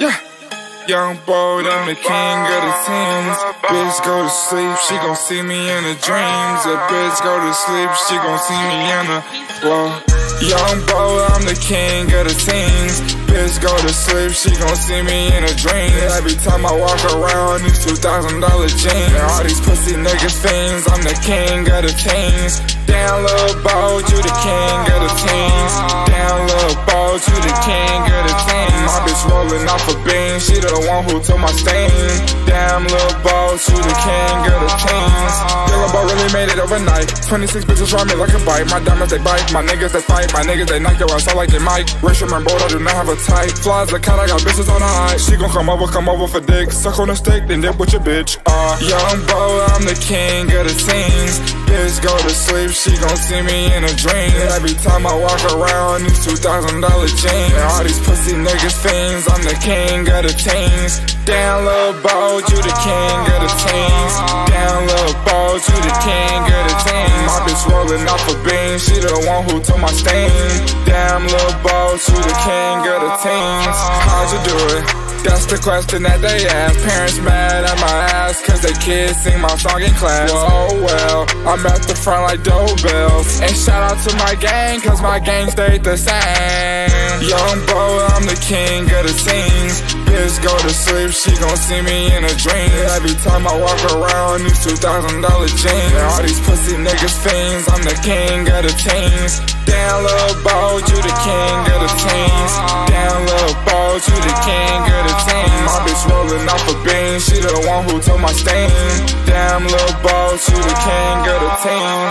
Yeah. Young boy, I'm the king of the teams. Bitch go to sleep, she gon' see me in the dreams. A bitch go to sleep, she gon' see me in the well. Young boy, I'm the king of the teams. Bitch go to sleep, she gon' see me in a dream. Every time I walk around, these two thousand dollar jeans. And all these pussy niggas fiends, I'm the king of the teens. Down little boy, you the king of the teens. Down little boy, you the king off a bean, she the one who took my stain. Damn little boss, you the king of the teens. Boy made it overnight. 26 bitches ride me like a bike. My diamonds they bite, my niggas they fight, my niggas they knock your ass out like they might. Racial man bold, I do not have a type. Flies the cat, I got bitches on the eye. She gon' come over, come over for dick. Suck on the stick, then dip with your bitch. Uh, young boy, I'm the king of the teens. Bitch go to sleep, she gon' see me in a dream. Every time I walk around, these two thousand dollar jeans. And all these pussy niggas fiends, I'm the king of the teens. Down little boy, you the king of the teens. Down little you the king of the teens. My bitch rolling off a bean, she the one who took my stain. Damn little boy, you the king of the teens. How'd you do it? That's the question that they ask. Parents mad at my ass cause they kids sing my song in class. Oh well, I'm at the front like doorbells. And shout out to my gang cause my gang stayed the same. Young boy, I'm the king of the scenes. Go to sleep, she gon' see me in a dream. Every time I walk around, these two thousand dollar jeans. All these pussy niggas fiends, I'm the king of the teens. Down little boy, you the king of the teens. Down little boy, you the king of the teens. My bitch rolling off a bean, she the one who took my stain. Damn little boy, you the king of the teens.